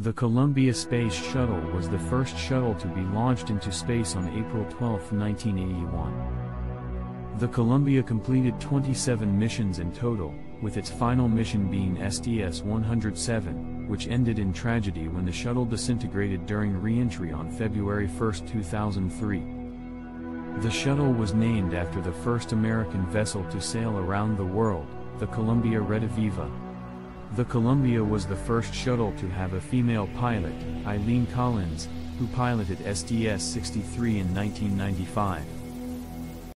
The Columbia Space Shuttle was the first shuttle to be launched into space on April 12, 1981. The Columbia completed 27 missions in total, with its final mission being STS-107, which ended in tragedy when the shuttle disintegrated during re-entry on February 1, 2003. The shuttle was named after the first American vessel to sail around the world, the Columbia Rediviva. The Columbia was the first shuttle to have a female pilot, Eileen Collins, who piloted STS-63 in 1995.